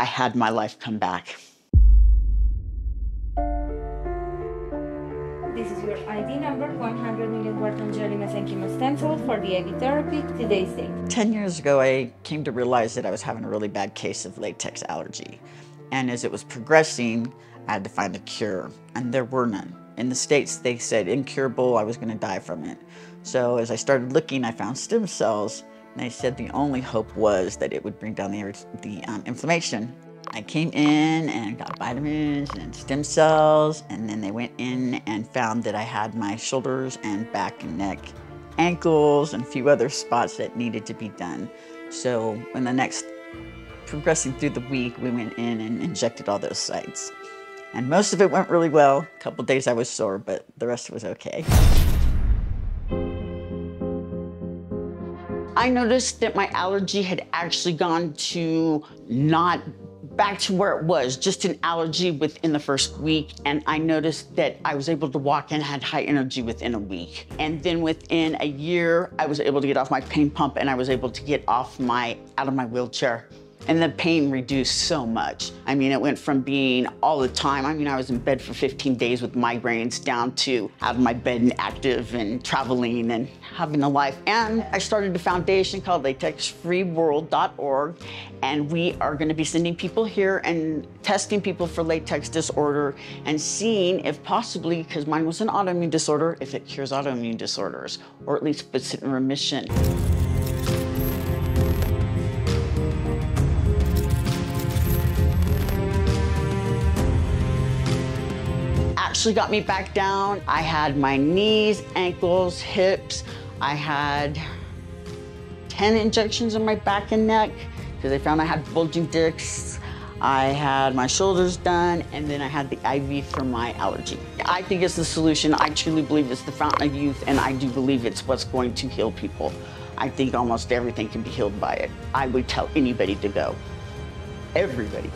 I had my life come back. This is your ID number, 100 million Wharton jelly mesenchymal stem cells for the IV therapy. Today's date. 10 years ago, I came to realize that I was having a really bad case of latex allergy. And as it was progressing, I had to find a cure, and there were none. In the States, they said incurable, I was gonna die from it. So as I started looking, I found stem cells, they said the only hope was that it would bring down the, the um, inflammation. I came in and got vitamins and stem cells, and then they went in and found that I had my shoulders and back and neck, ankles, and a few other spots that needed to be done. So in the next, progressing through the week, we went in and injected all those sites. And most of it went really well. A couple days I was sore, but the rest was okay. I noticed that my allergy had actually gone to not back to where it was, just an allergy within the first week. And I noticed that I was able to walk and had high energy within a week. And then within a year, I was able to get off my pain pump and I was able to get off my, out of my wheelchair. And the pain reduced so much. I mean, it went from being all the time, I mean, I was in bed for 15 days with migraines down to out of my bed and active and traveling and having a life. And I started a foundation called latexfreeworld.org. And we are gonna be sending people here and testing people for latex disorder and seeing if possibly, because mine was an autoimmune disorder, if it cures autoimmune disorders, or at least puts it in remission. Actually got me back down. I had my knees, ankles, hips. I had 10 injections in my back and neck because they found I had bulging discs. I had my shoulders done, and then I had the IV for my allergy. I think it's the solution. I truly believe it's the fountain of youth, and I do believe it's what's going to heal people. I think almost everything can be healed by it. I would tell anybody to go. Everybody.